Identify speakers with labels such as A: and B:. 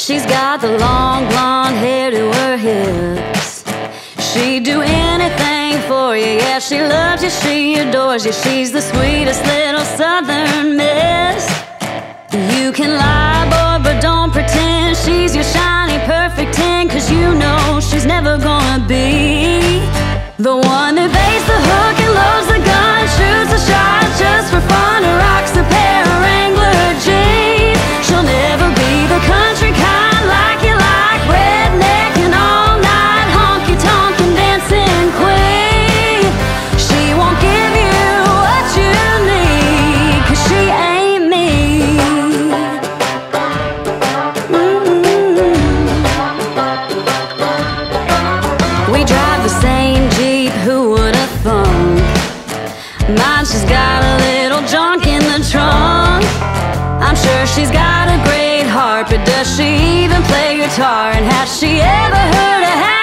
A: She's got the long blonde hair to her hips. She'd do anything for you, yeah. She loves you, she adores you. She's the sweetest little southern miss. You can lie, boy, but don't pretend she's your shiny, perfect 10. Cause you know she's never gonna be the one that baits the hook she's got a little junk in the trunk. I'm sure she's got a great heart, but does she even play guitar? And has she ever heard a?